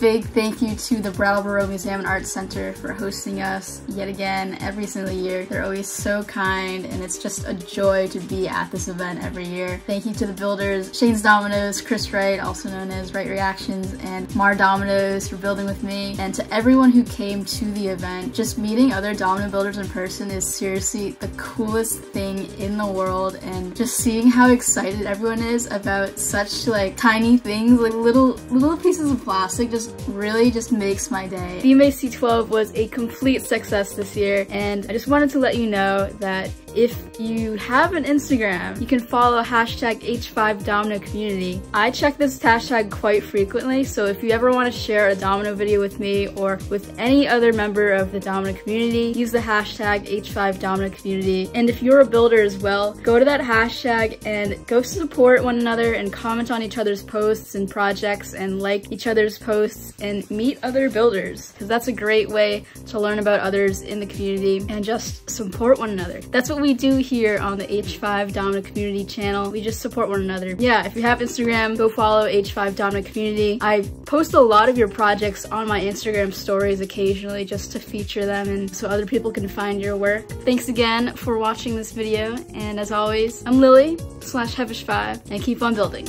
big thank you to the Brattleboro Museum and Arts Center for hosting us yet again every single year. They're always so kind and it's just a joy to be at this event every year. Thank you to the builders, Shane's Dominoes, Chris Wright, also known as Wright Reactions, and Mar Dominoes for building with me, and to everyone who came to the event. Just meeting other domino builders in person is seriously the coolest thing in the world and just seeing how excited everyone is about such like tiny things, like little little pieces of plastic just really just makes my day. BMAC 12 was a complete success this year and I just wanted to let you know that if you have an Instagram, you can follow hashtag H5Domino community. I check this hashtag quite frequently, so if you ever want to share a domino video with me or with any other member of the domino community, use the hashtag H5Domino community. And if you're a builder as well, go to that hashtag and go support one another and comment on each other's posts and projects and like each other's posts and meet other builders because that's a great way to learn about others in the community and just support one another. That's what we do here on the H5 Domino Community channel. We just support one another. Yeah, if you have Instagram, go follow H5 Domino Community. I post a lot of your projects on my Instagram stories occasionally just to feature them and so other people can find your work. Thanks again for watching this video, and as always, I'm Lily slash Hevesh5, and keep on building.